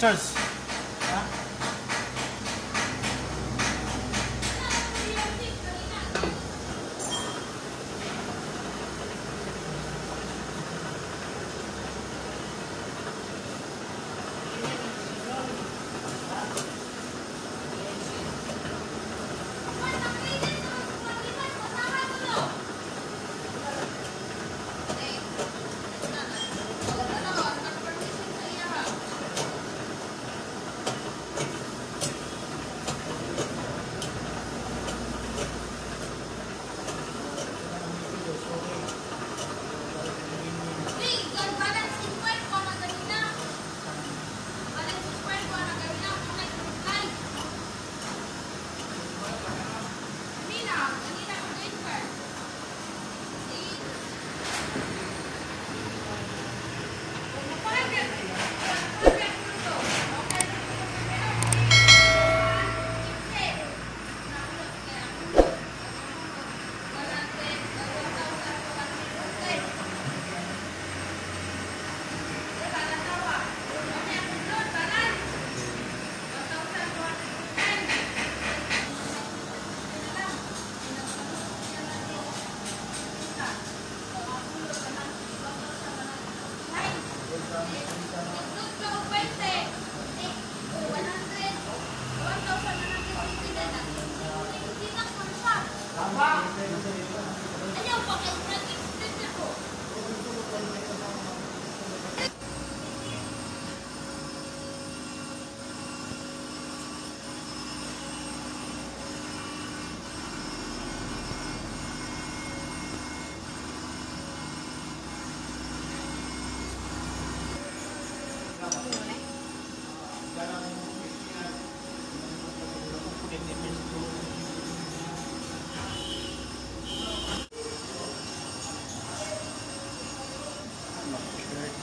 Cheers.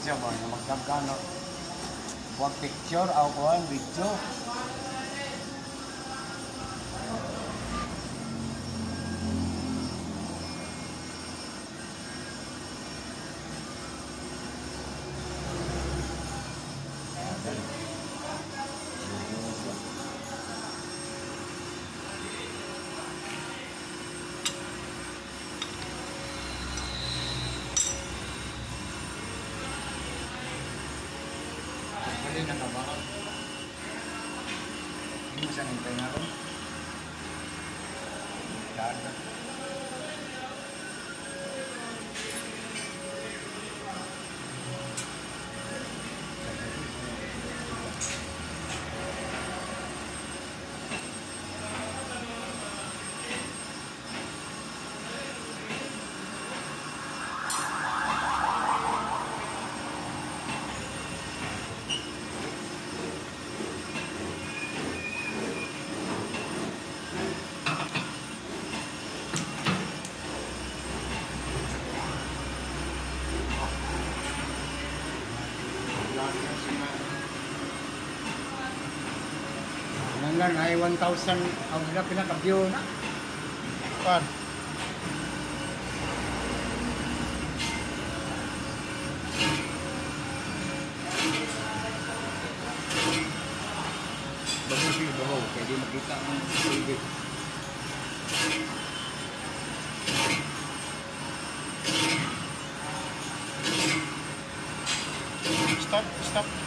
Siya ba na magdagano wag picture o kuhan video Hanggang ay 1,000 ang na pinaka-view na. Pan. Bago siya baho, kaya di makita ang tubig. Stop, stop.